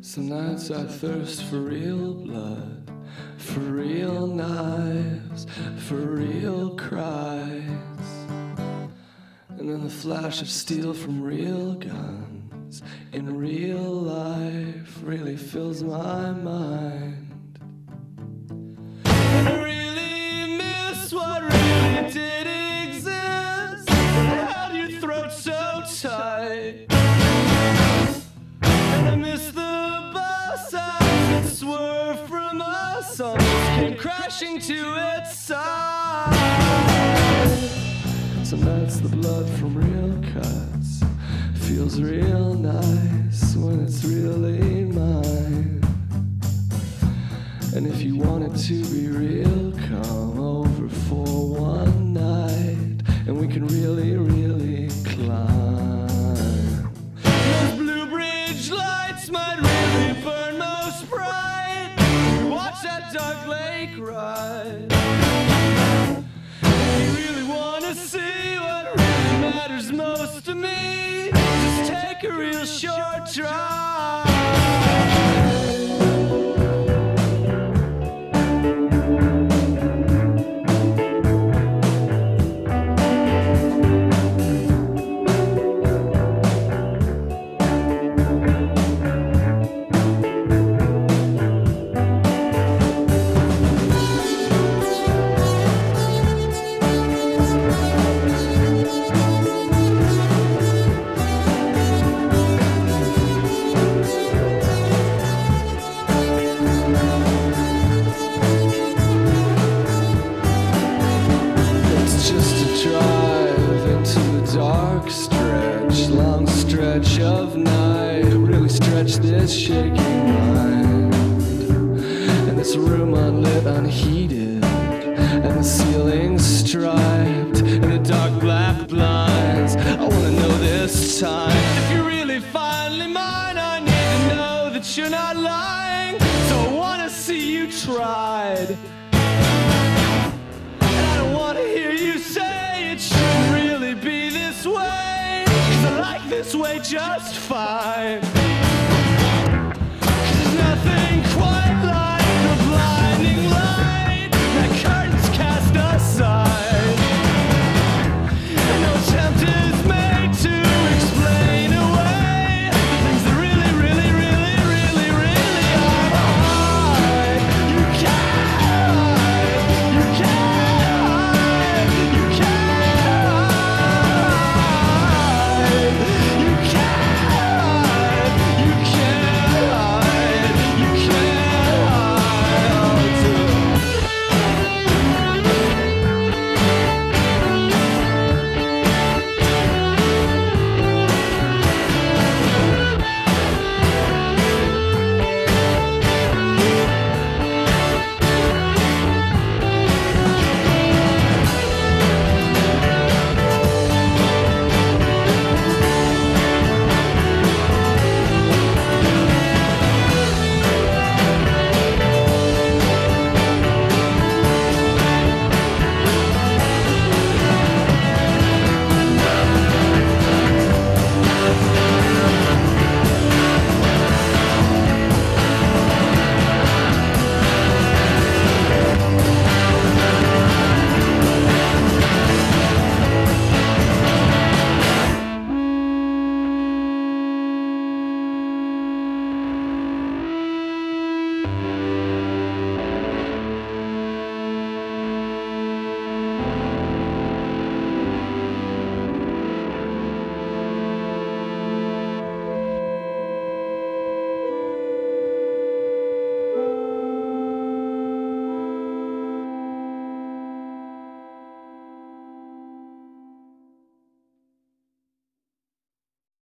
Some nights I thirst for real blood, for real knives, for real cries. And then the flash of steel from real guns in real life really fills my mind. Came crashing to its side. Some nights the blood from real cuts feels real nice when it's really mine. And if you want it to be real, come over for one night and we can really lake ride. If you really wanna see what really matters most to me, just take a real short drive. Stretch of night. Really stretch this shaking mind. And this room unlit, unheated, and the ceiling striped, and the dark black blinds. I wanna know this time if you're really finally mine. I need to know that you're not lying. So I wanna see you tried. And I don't wanna hear you like this way just fine.